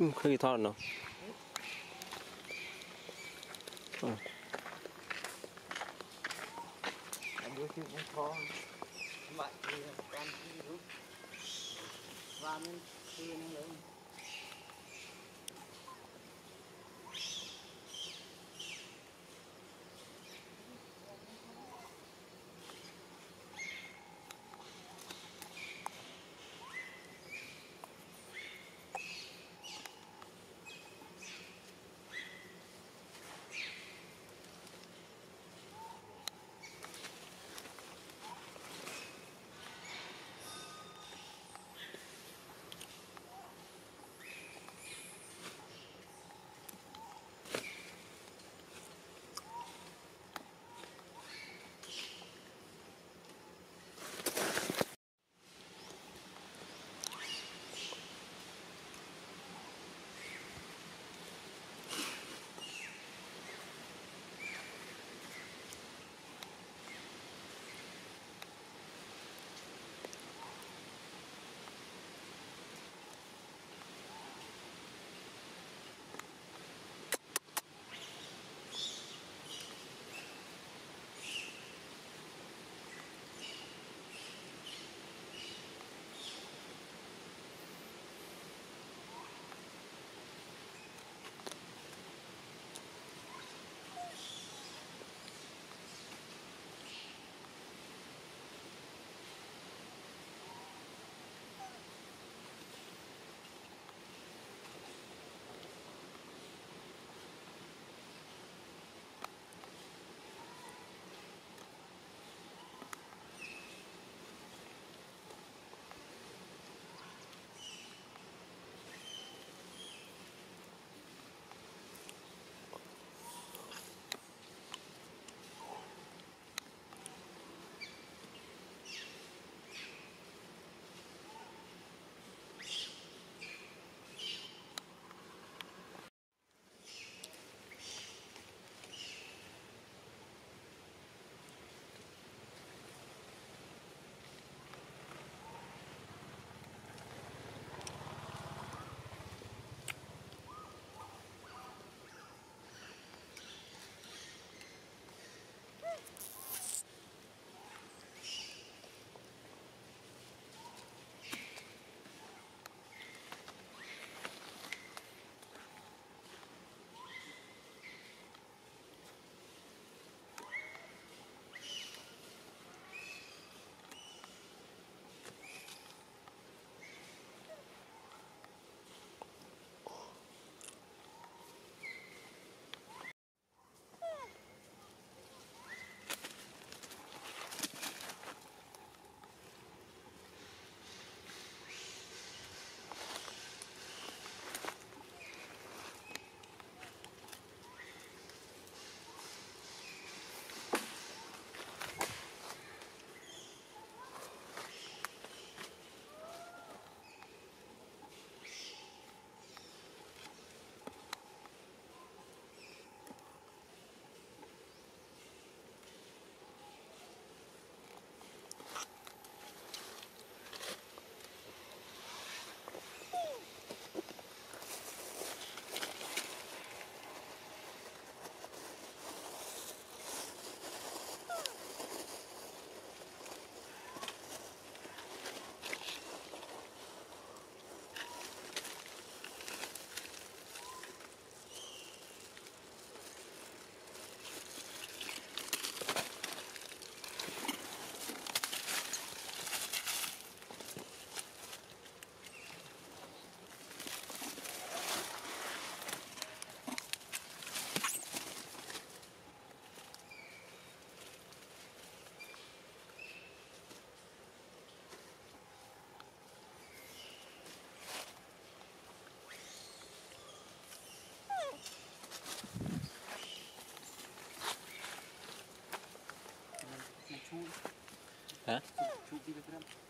음, 그게 다 안 나. 응. Hãy subscribe cho kênh Ghiền Mì Gõ Để không bỏ lỡ những video hấp dẫn prям